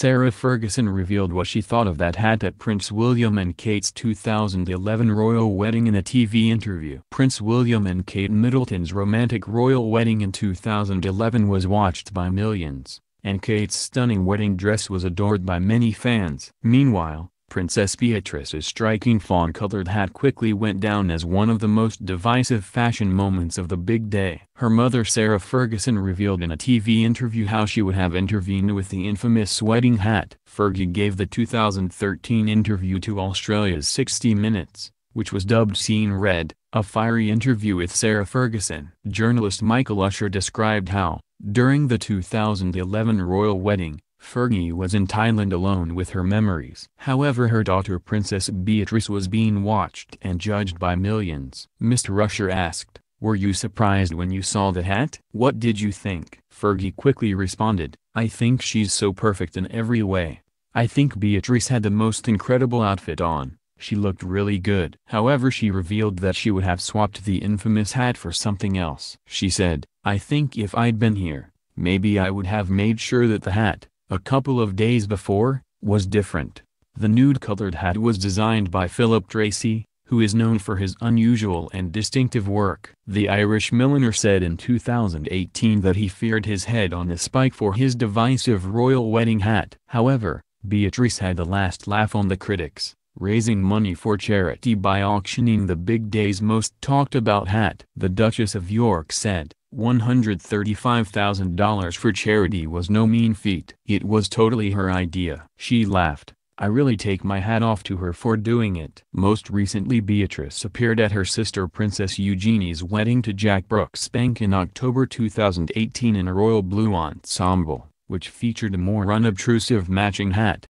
Sarah Ferguson revealed what she thought of that hat at Prince William and Kate's 2011 royal wedding in a TV interview. Prince William and Kate Middleton's romantic royal wedding in 2011 was watched by millions, and Kate's stunning wedding dress was adored by many fans. Meanwhile, Princess Beatrice's striking fawn-colored hat quickly went down as one of the most divisive fashion moments of the big day. Her mother Sarah Ferguson revealed in a TV interview how she would have intervened with the infamous wedding hat. Fergie gave the 2013 interview to Australia's 60 Minutes, which was dubbed Seeing Red, a fiery interview with Sarah Ferguson. Journalist Michael Usher described how, during the 2011 royal wedding, Fergie was in Thailand alone with her memories. However her daughter Princess Beatrice was being watched and judged by millions. Mr. Usher asked, were you surprised when you saw the hat? What did you think? Fergie quickly responded, I think she's so perfect in every way. I think Beatrice had the most incredible outfit on, she looked really good. However she revealed that she would have swapped the infamous hat for something else. She said, I think if I'd been here, maybe I would have made sure that the hat, a couple of days before, was different. The nude-colored hat was designed by Philip Treacy, who is known for his unusual and distinctive work. The Irish milliner said in 2018 that he feared his head on a spike for his divisive royal wedding hat. However, Beatrice had the last laugh on the critics, raising money for charity by auctioning the big day's most talked about hat. The Duchess of York said, $135,000 for charity was no mean feat. It was totally her idea. She laughed. I really take my hat off to her for doing it. Most recently Beatrice appeared at her sister Princess Eugenie's wedding to Jack Brooksbank in October 2018 in a royal blue ensemble, which featured a more unobtrusive matching hat.